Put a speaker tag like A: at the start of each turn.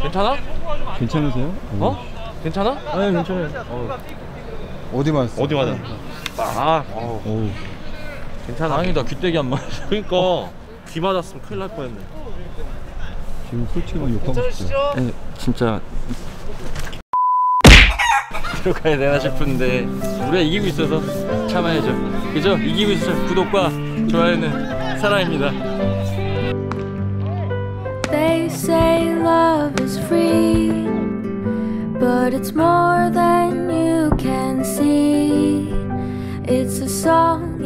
A: 괜찮아?
B: 괜찮으세요?
A: 어? 괜찮아?
B: 아 네, 괜찮아요 어. 디 맞았어?
C: 어디 맞았어? 아
B: 어.
A: 괜찮아 다행이다 귀때기 안 맞았어
C: 그니까 어. 귀 맞았으면 큰일 날 뻔했네
B: 지금 솔직히 욕하고 싶어요
A: 네, 진짜 들어가야 되나 싶은데 우리가 이기고 있어서 참아야죠. 그죠? 이기고 있어. 구독과 좋아요는 사랑입니다.
D: They say love is free, but it's more than you can see. It's a song